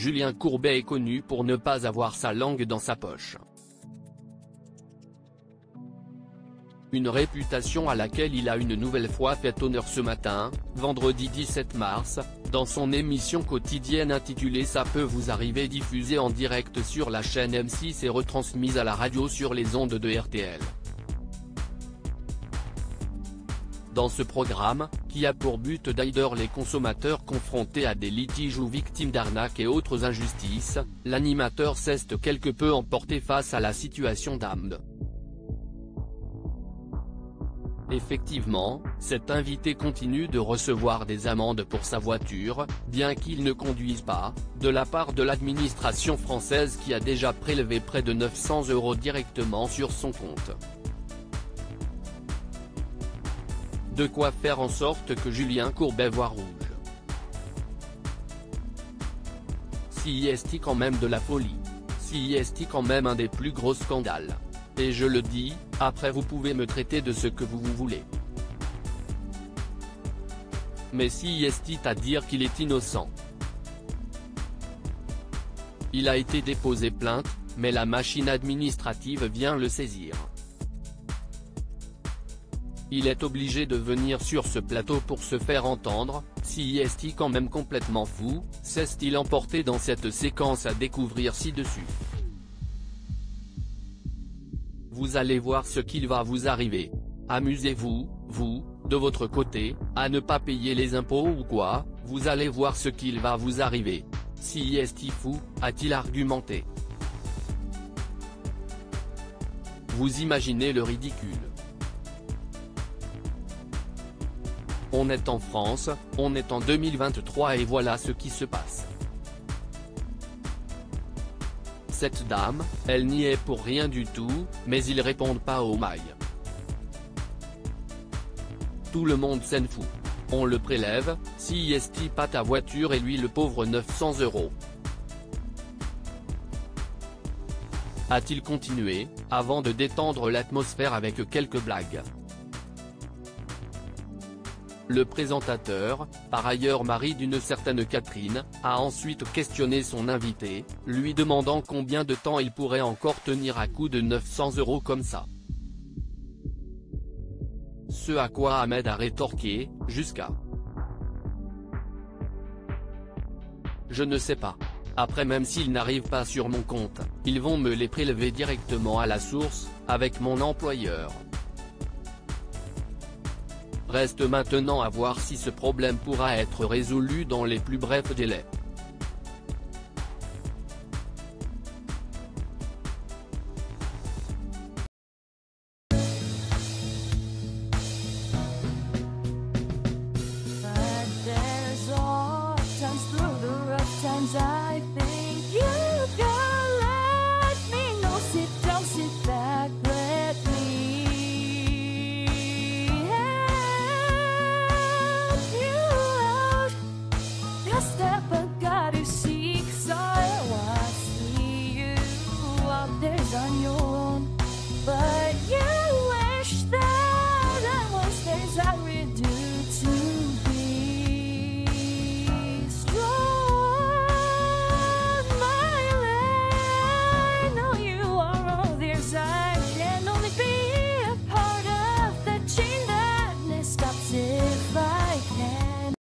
Julien Courbet est connu pour ne pas avoir sa langue dans sa poche. Une réputation à laquelle il a une nouvelle fois fait honneur ce matin, vendredi 17 mars, dans son émission quotidienne intitulée Ça peut vous arriver diffusée en direct sur la chaîne M6 et retransmise à la radio sur les ondes de RTL. Dans ce programme, qui a pour but d'aider les consommateurs confrontés à des litiges ou victimes d'arnaques et autres injustices, l'animateur s'est quelque peu emporté face à la situation d'Amd. Effectivement, cet invité continue de recevoir des amendes pour sa voiture, bien qu'il ne conduise pas, de la part de l'administration française qui a déjà prélevé près de 900 euros directement sur son compte. De quoi faire en sorte que Julien Courbet voit rouge. Si est quand même de la folie? Si est quand même un des plus gros scandales? Et je le dis, après vous pouvez me traiter de ce que vous, voulez. Mais si est à dire qu'il est innocent? Il a été déposé plainte, mais la machine administrative vient le saisir. Il est obligé de venir sur ce plateau pour se faire entendre, si est quand même complètement fou, s'est-il emporté dans cette séquence à découvrir ci-dessus? Vous allez voir ce qu'il va vous arriver. Amusez-vous, vous, de votre côté, à ne pas payer les impôts ou quoi, vous allez voir ce qu'il va vous arriver. Si est fou, a-t-il argumenté? Vous imaginez le ridicule. On est en France, on est en 2023 et voilà ce qui se passe. Cette dame, elle n'y est pour rien du tout, mais ils répondent pas aux mailles. Tout le monde s'en fout. On le prélève, si est pas ta voiture et lui le pauvre 900 euros. A-t-il continué, avant de détendre l'atmosphère avec quelques blagues. Le présentateur, par ailleurs mari d'une certaine Catherine, a ensuite questionné son invité, lui demandant combien de temps il pourrait encore tenir à coup de 900 euros comme ça. Ce à quoi Ahmed a rétorqué, jusqu'à. Je ne sais pas. Après même s'ils n'arrivent pas sur mon compte, ils vont me les prélever directement à la source, avec mon employeur. Reste maintenant à voir si ce problème pourra être résolu dans les plus brefs délais.